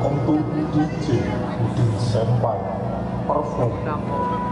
welcome to DJ Budi Senpai perfect.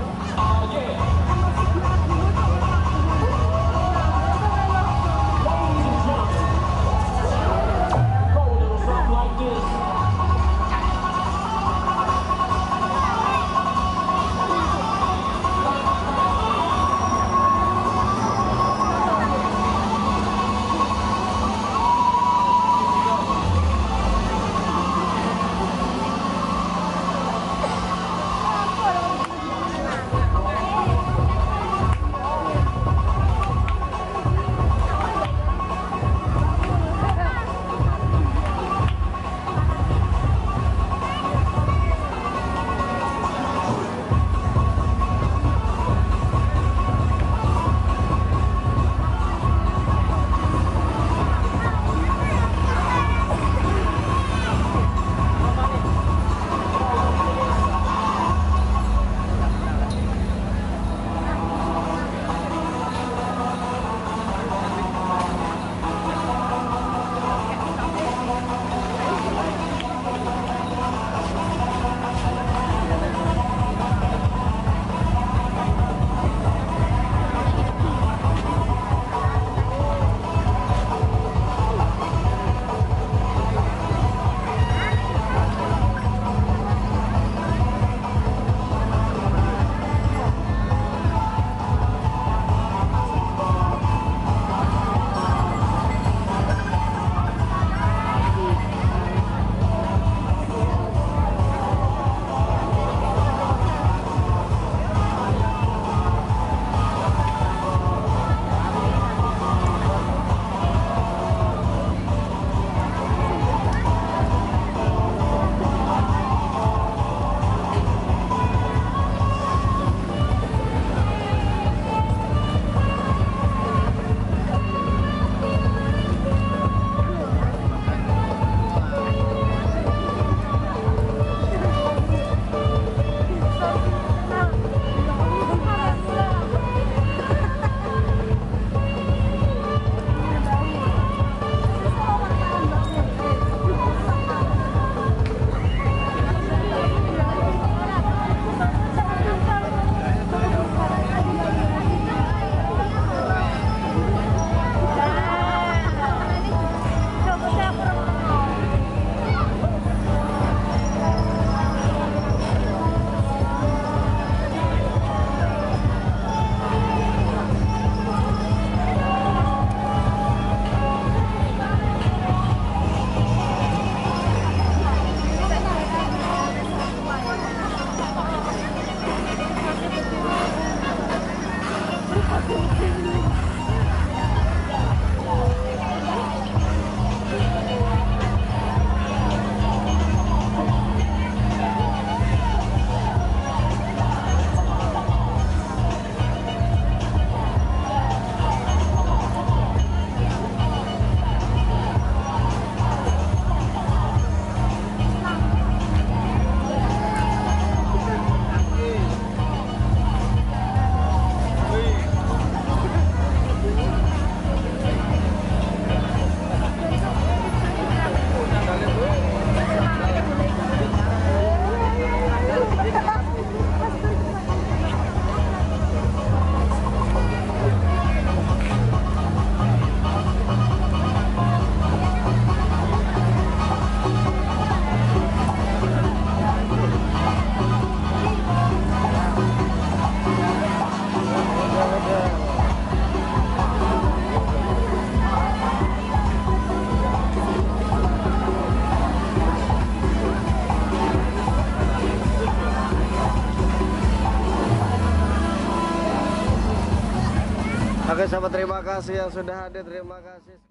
sahabat terima kasih yang sudah hadir terima kasih